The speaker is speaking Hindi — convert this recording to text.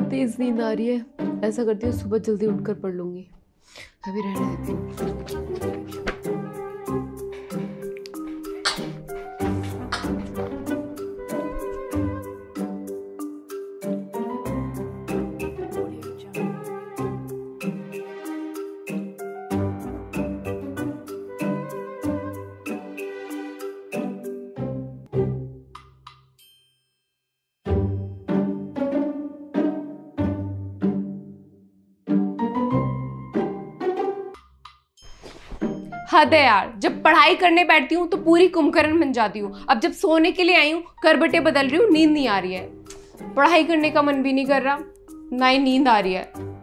तेज नींद आ रही है। ऐसा करती हूँ, सुबह जल्दी उठकर पढ़ लूँगी। अभी रहने देती हूँ हद है यार। जब पढ़ाई करने बैठती हूँ तो पूरी कुंभकर्ण बन जाती हूँ। अब जब सोने के लिए आई हूँ, करबटे बदल रही हूँ, नींद नहीं आ रही है। पढ़ाई करने का मन भी नहीं कर रहा, ना ही नींद आ रही है।